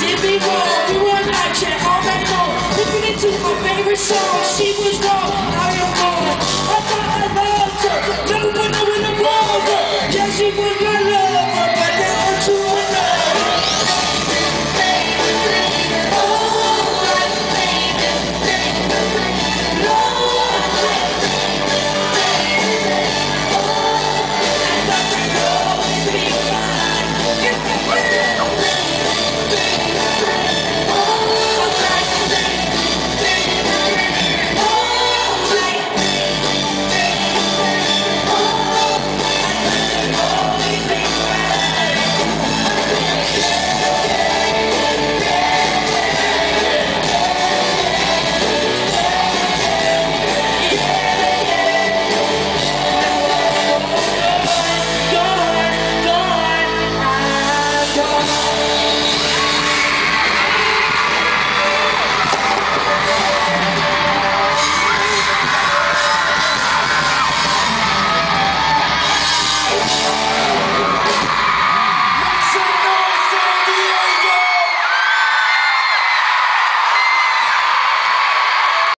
did me wrong. We were not yet, that know. Listening into my favorite song, she was wrong, I am wrong. I thought I loved her, no one knew in the world. Yeah, she was wrong.